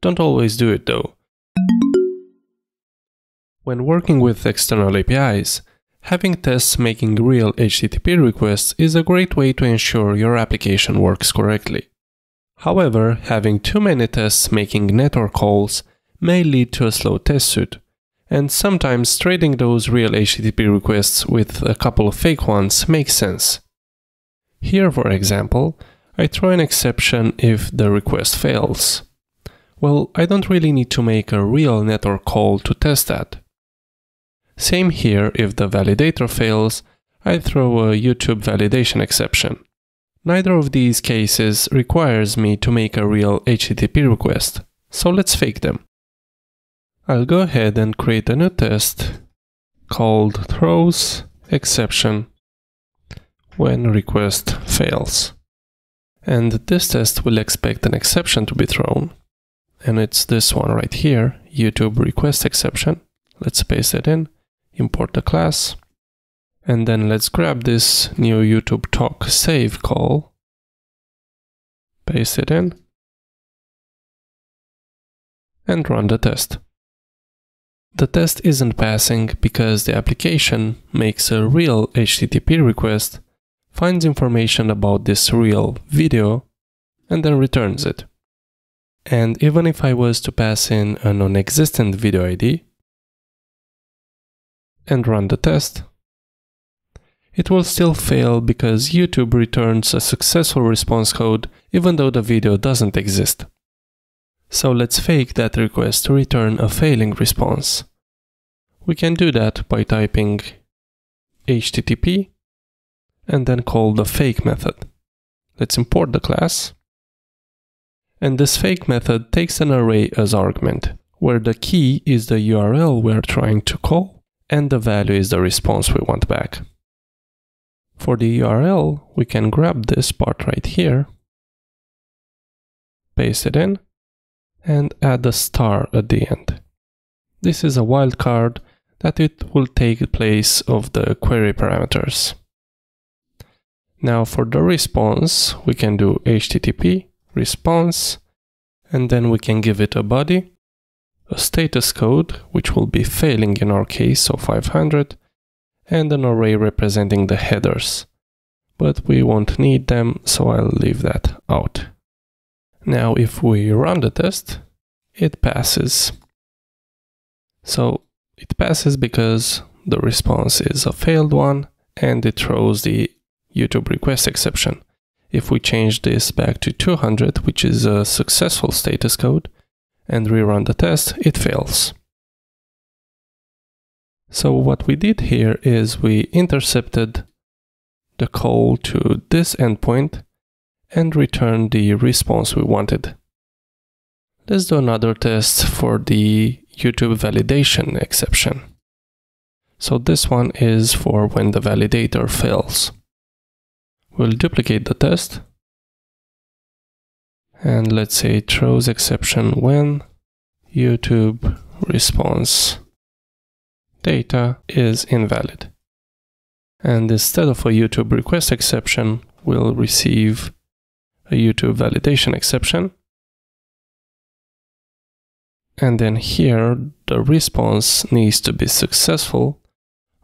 Don't always do it though. When working with external APIs, having tests making real HTTP requests is a great way to ensure your application works correctly. However, having too many tests making network calls may lead to a slow test suite, and sometimes trading those real HTTP requests with a couple of fake ones makes sense. Here, for example, I throw an exception if the request fails. Well, I don't really need to make a real network call to test that. Same here, if the validator fails, I throw a YouTube validation exception. Neither of these cases requires me to make a real HTTP request, so let's fake them. I'll go ahead and create a new test called throws exception when request fails. And this test will expect an exception to be thrown. And it's this one right here, YouTube request exception. Let's paste it in, import the class, and then let's grab this new YouTube talk save call, paste it in, and run the test. The test isn't passing because the application makes a real HTTP request, finds information about this real video, and then returns it. And even if I was to pass in a non-existent video ID and run the test, it will still fail because YouTube returns a successful response code even though the video doesn't exist. So let's fake that request to return a failing response. We can do that by typing http and then call the fake method. Let's import the class. And this fake method takes an array as argument, where the key is the URL we're trying to call and the value is the response we want back. For the URL, we can grab this part right here, paste it in, and add a star at the end. This is a wildcard that it will take place of the query parameters. Now for the response, we can do HTTP response, and then we can give it a body, a status code, which will be failing in our case, so 500, and an array representing the headers. But we won't need them, so I'll leave that out. Now if we run the test, it passes. So it passes because the response is a failed one and it throws the YouTube request exception. If we change this back to 200, which is a successful status code, and rerun the test, it fails. So what we did here is we intercepted the call to this endpoint and returned the response we wanted. Let's do another test for the YouTube validation exception. So this one is for when the validator fails. We'll duplicate the test and let's say throws exception when YouTube response data is invalid. And instead of a YouTube request exception, we'll receive a YouTube validation exception and then here, the response needs to be successful.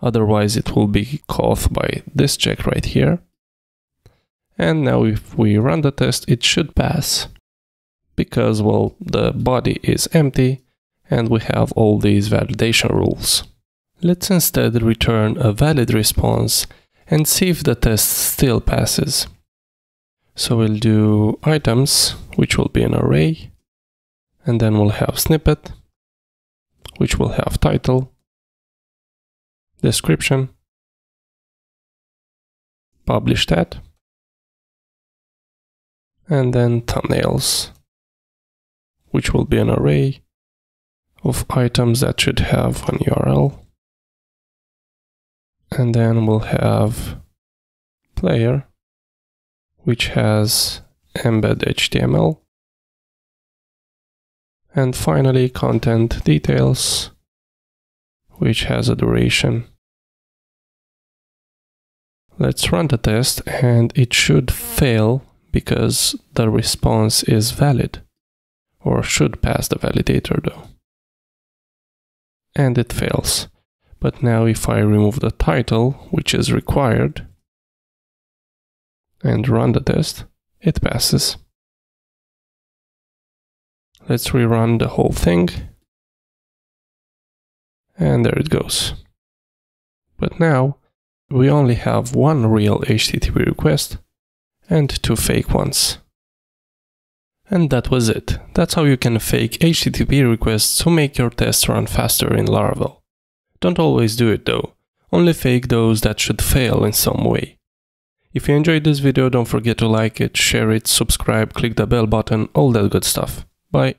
Otherwise, it will be caught by this check right here. And now if we run the test, it should pass. Because, well, the body is empty and we have all these validation rules. Let's instead return a valid response and see if the test still passes. So we'll do items, which will be an array, and then we'll have snippet, which will have title, description, publishedAt, and then thumbnails, which will be an array of items that should have an URL. And then we'll have player, which has embed HTML, and finally, content details, which has a duration. Let's run the test and it should fail because the response is valid. or should pass the validator though. And it fails. But now if I remove the title, which is required, and run the test, it passes. Let's rerun the whole thing. And there it goes. But now we only have one real HTTP request and two fake ones. And that was it. That's how you can fake HTTP requests to make your tests run faster in Laravel. Don't always do it though, only fake those that should fail in some way. If you enjoyed this video, don't forget to like it, share it, subscribe, click the bell button, all that good stuff. Bye.